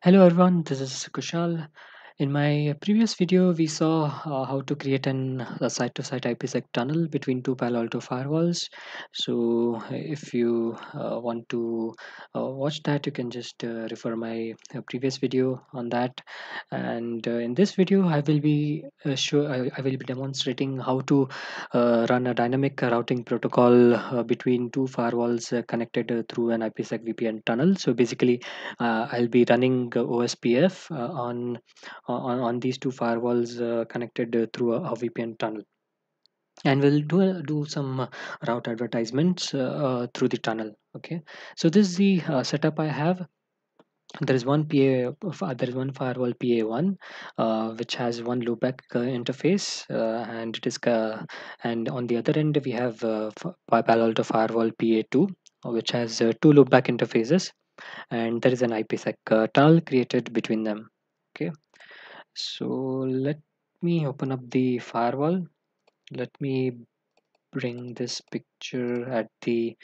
Hello everyone, this is Kushal. In my previous video, we saw uh, how to create an a site-to-site IPsec tunnel between two Palo Alto firewalls. So if you uh, want to uh, watch that, you can just uh, refer my uh, previous video on that. And uh, in this video, I will be show I, I will be demonstrating how to run a dynamic routing protocol between two firewalls connected through an IPsec VPN tunnel. So basically, I'll be running OSPF on on, on these two firewalls uh, connected uh, through a, a VPN tunnel. And we'll do a, do some uh, route advertisements uh, uh, through the tunnel okay? So this is the uh, setup i have. There is one PA, uh, there is one firewall PA1, uh, which has one loopback uh, interface, uh, and it is, uh, and on the other end we have uh, Palo Alto firewall PA2, uh, which has uh, two loopback interfaces, and there is an IPsec uh, tunnel created between them. Okay, so let me open up the firewall. Let me bring this picture at the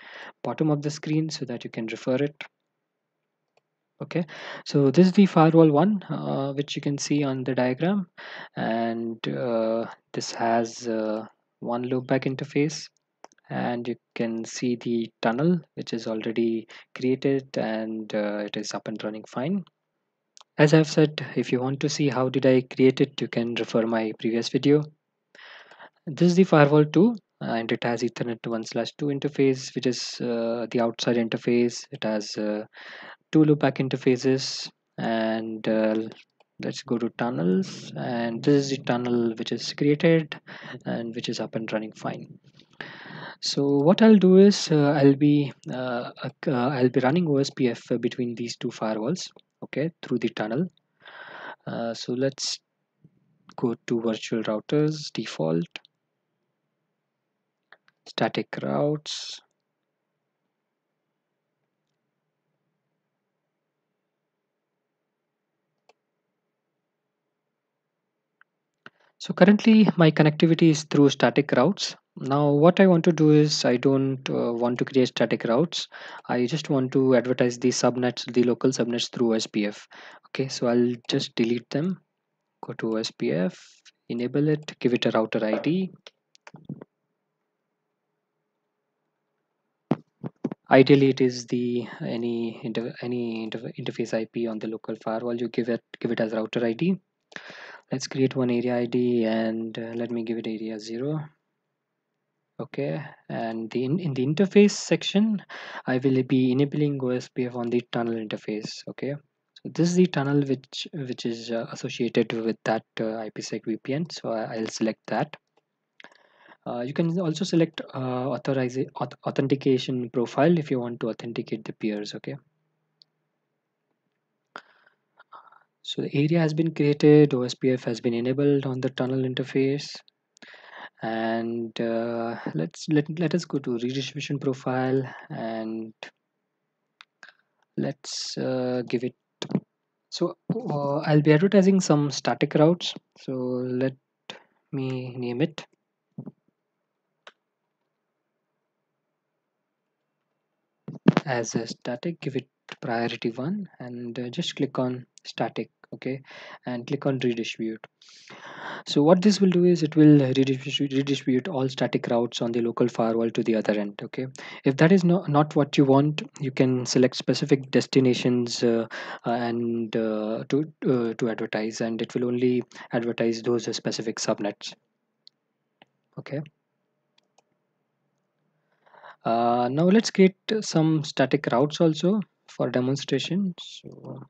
bottom of the screen so that you can refer it. Okay, so this is the firewall one, uh, which you can see on the diagram, and uh, this has uh, one loopback interface, and you can see the tunnel which is already created and uh, it is up and running fine. As I've said, if you want to see how did I create it, you can refer my previous video. This is the firewall 2 and it has Ethernet 1 slash 2 interface, which is uh, the outside interface. It has uh, two loopback interfaces and uh, let's go to tunnels and this is the tunnel which is created and which is up and running fine. So what I'll do is uh, I'll be uh, uh, I'll be running OSPF between these two firewalls okay through the tunnel. Uh, so let's go to virtual routers default static routes so currently my connectivity is through static routes. Now what i want to do is i don't uh, want to create static routes. I just want to advertise the subnets the local subnets through OSPF okay so i'll just delete them. Go to OSPF enable it give it a router id ideally it is the any inter, any inter, interface ip on the local firewall. You give it give it as router id let's create one area id and uh, let me give it area 0 okay and the in, in the interface section i will be enabling ospf on the tunnel interface okay? So this is the tunnel which which is uh, associated with that uh, ipsec vpn so I, i'll select that. Uh, you can also select uh, authorize auth authentication profile if you want to authenticate the peers okay so the area has been created ospf has been enabled on the tunnel interface. And uh, let's let, let us go to redistribution profile and let's uh, give it so uh, I'll be advertising some static routes. So let me name it. As a static give it priority one and uh, just click on static okay and click on redistribute. So what this will do is it will redistribute, all static routes on the local firewall to the other end okay? If that is not, not what you want you can select specific destinations uh, uh, and uh, to uh, to advertise and it will only advertise those specific subnets okay? Uh, now let's create some static routes also for demonstration. So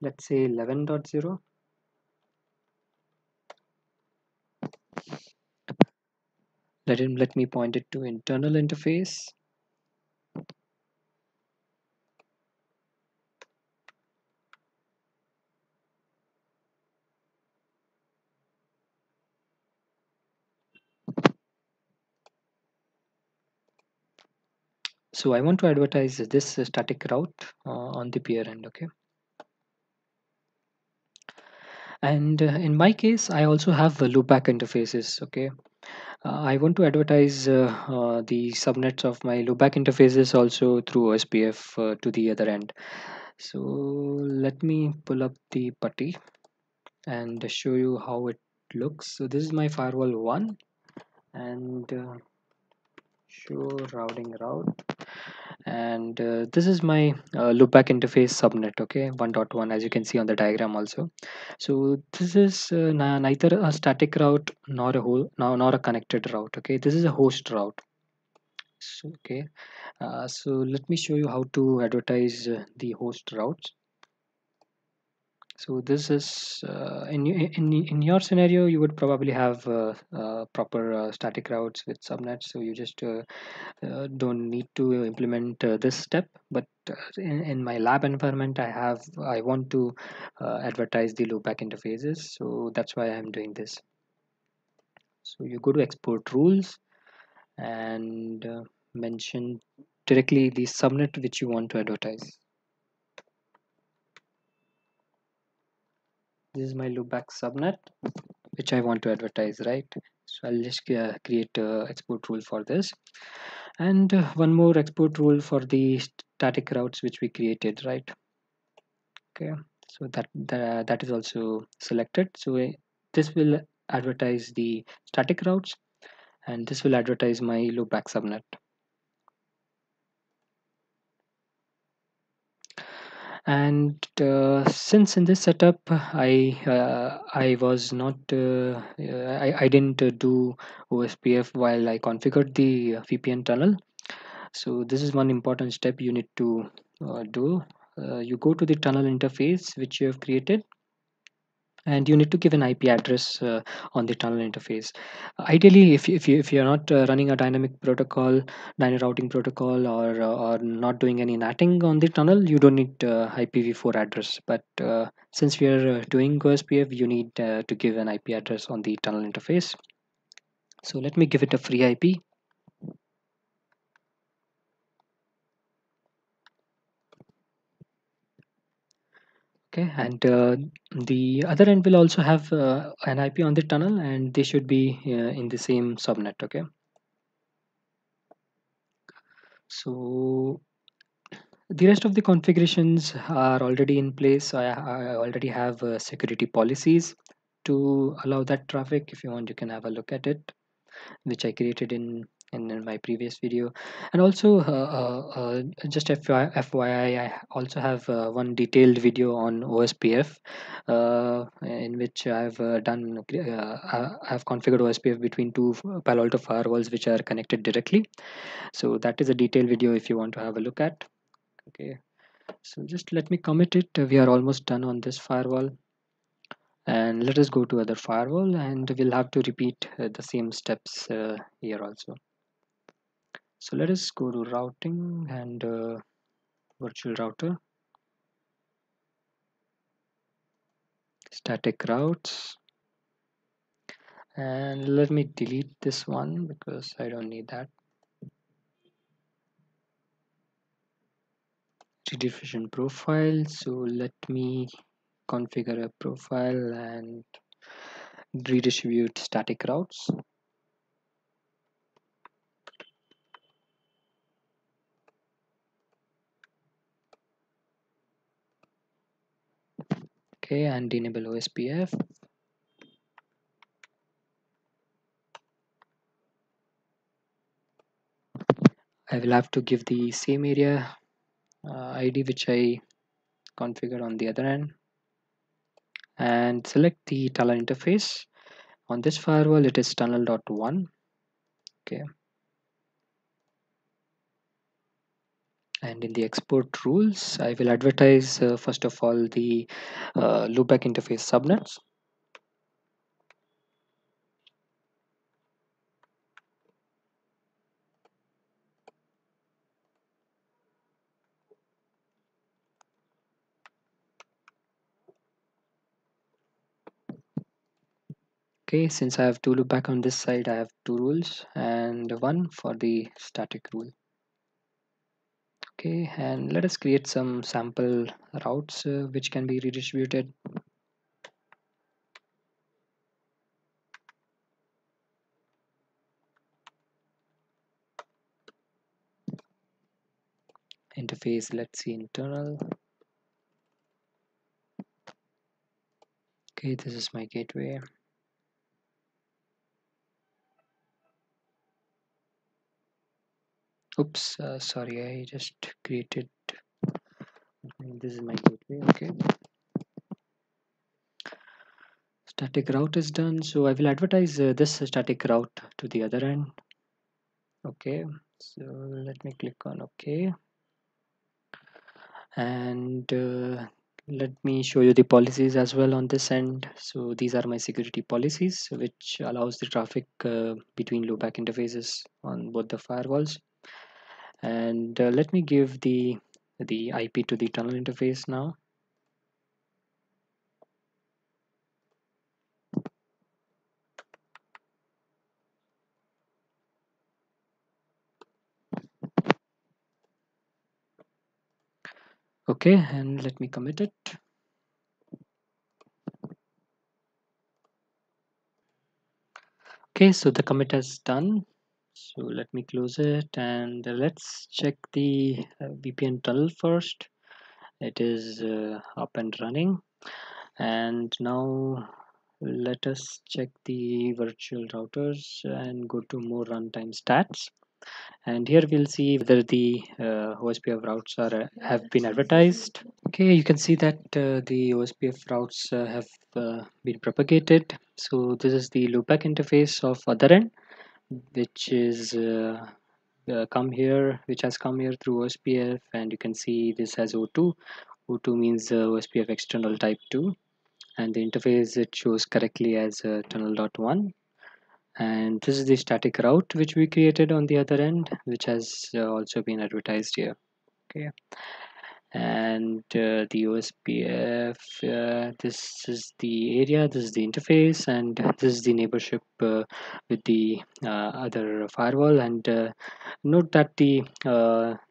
let's say 11.0 let him let me point it to internal interface. So I want to advertise this static route uh, on the peer end okay and uh, in my case I also have uh, loopback interfaces okay? Uh, I want to advertise uh, uh, the subnets of my loopback interfaces also through OSPF uh, to the other end. So let me pull up the putty and show you how it looks. So this is my firewall one. And uh, show routing route and uh, this is my uh, loopback interface subnet okay? 1.1 as you can see on the diagram also. So this is uh, neither a static route nor a whole nor, nor a connected route okay? This is a host route. So, okay? Uh, so let me show you how to advertise uh, the host routes so this is uh, in, in in your scenario you would probably have uh, uh, proper uh, static routes with subnets so you just uh, uh, don't need to implement this step. But in, in my lab environment i have i want to advertise the loopback interfaces. So that's why i'm doing this. So you go to export rules and mention directly the subnet which you want to advertise this is my loopback subnet which I want to advertise right? So I'll just uh, create a export rule for this. And uh, one more export rule for the static routes which we created right? Okay so that that, that is also selected. So uh, this will advertise the static routes and this will advertise my loopback subnet and uh, since in this setup I uh, I was not uh, I, I didn't do OSPF while I configured the VPN tunnel. So this is one important step you need to uh, do. Uh, you go to the tunnel interface which you have created and you need to give an IP address uh, on the tunnel interface. Ideally, if if you if you're not uh, running a dynamic protocol, dynamic routing protocol, or uh, or not doing any NATing on the tunnel, you don't need uh, IPv4 address. But uh, since we are doing OSPF, you need to give an IP address on the tunnel interface. So let me give it a free IP. Okay and uh, the other end will also have uh, an ip on the tunnel and they should be uh, in the same subnet okay? So the rest of the configurations are already in place. I, I already have uh, security policies to allow that traffic. If you want you can have a look at it which i created in in, in my previous video. And also uh, uh, uh just FYI, FYI I also have uh, one detailed video on OSPF uh, in which I've done I've configured OSPF between two Palo Alto firewalls which are connected directly. So that is a detailed video if you want to have a look at. Okay. So just let me commit it. We are almost done on this firewall. And let us go to other firewall and we'll have to repeat uh, the same steps uh, here also so let us go to routing and uh, virtual router. Static routes. And let me delete this one because I don't need that. Redistribution profile. So let me configure a profile and redistribute static routes okay and enable OSPF I will have to give the same area uh, ID which I configured on the other end and select the tunnel interface. On this firewall it is tunnel.1 okay and in the export rules I will advertise uh, first of all the uh, loopback interface subnets. Okay since I have two loopback on this side I have two rules and one for the static rule okay and let us create some sample routes uh, which can be redistributed. Interface let's see internal. Okay this is my gateway. Oops uh, sorry I just created this is my gateway okay. Static route is done so I will advertise uh, this static route to the other end. Okay so let me click on okay and uh, let me show you the policies as well on this end. So these are my security policies which allows the traffic uh, between loopback interfaces on both the firewalls and uh, let me give the the IP to the tunnel interface now. Okay and let me commit it. Okay so the commit is done so let me close it and let's check the uh, VPN tunnel first it is uh, up and running and now let us check the virtual routers and go to more runtime stats and here we'll see whether the uh, OSPF routes are uh, have been advertised. Okay, you can see that uh, the OSPF routes uh, have uh, been propagated. So this is the loopback interface of other end, which is uh, come here, which has come here through OSPF, and you can see this has O2. O2 means OSPF external type 2, and the interface it shows correctly as tunnel dot one, and this is the static route which we created on the other end which has uh, also been advertised here. Okay and uh, the OSPF uh, this is the area this is the interface and this is the neighborship uh, with the uh, other firewall. And uh, note that the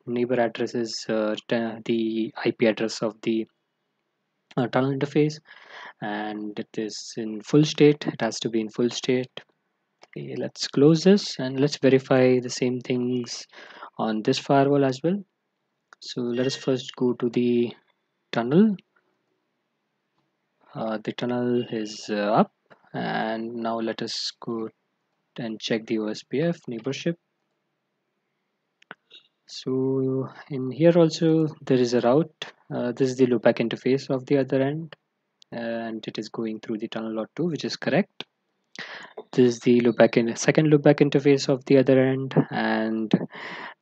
neighbor address is the IP address of the tunnel interface. And it is in full state. It has to be in full state. Okay let's close this and let's verify the same things on this firewall as well so let us first go to the tunnel. Uh, the tunnel is uh, up and now let us go and check the OSPF neighborship. So in here also there is a route. Uh, this is the loopback interface of the other end and it is going through the tunnel lot 2 which is correct this is the loopback in second loopback interface of the other end and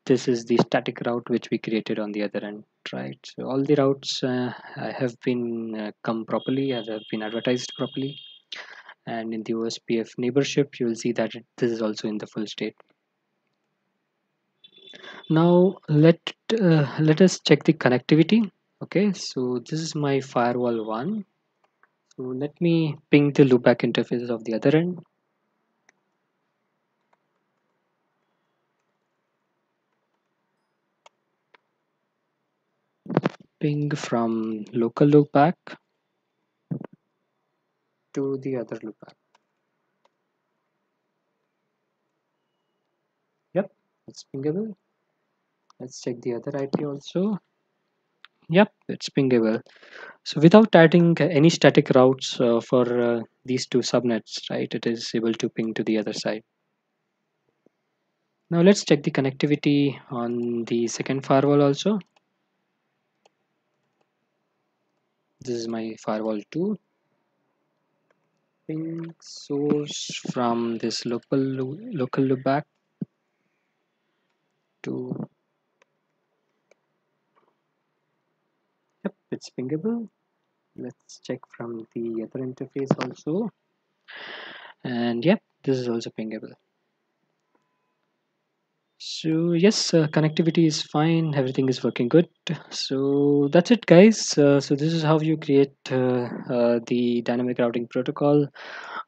this is the static route which we created on the other end right? So all the routes uh, have been uh, come properly as have been advertised properly. And in the OSPF neighborship you will see that it, this is also in the full state. Now let uh, let us check the connectivity okay? So this is my firewall one. So let me ping the loopback interfaces of the other end ping from local loopback to the other loopback. Yep, it's pingable. Let's check the other IP also. Yep, it's pingable. So without adding any static routes uh, for uh, these two subnets, right, it is able to ping to the other side. Now let's check the connectivity on the second firewall also. This is my firewall 2 ping source from this local local loopback to yep it's pingable. Let's check from the other interface also. And yep this is also pingable. So yes uh, connectivity is fine. Everything is working good so that's it guys. Uh, so this is how you create uh, uh the dynamic routing protocol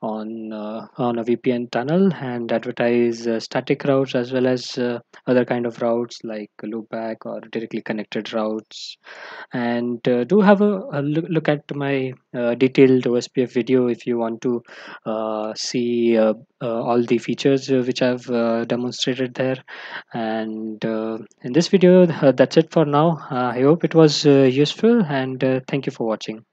on uh, on a VPN tunnel and advertise uh, static routes as well as uh, other kind of routes like loopback or directly connected routes. And do have a, a look, look, at my detailed OSPF video if you want to see all the features which I've demonstrated there. And in this video that's it for now Uh, I hope it was uh, useful and uh, thank you for watching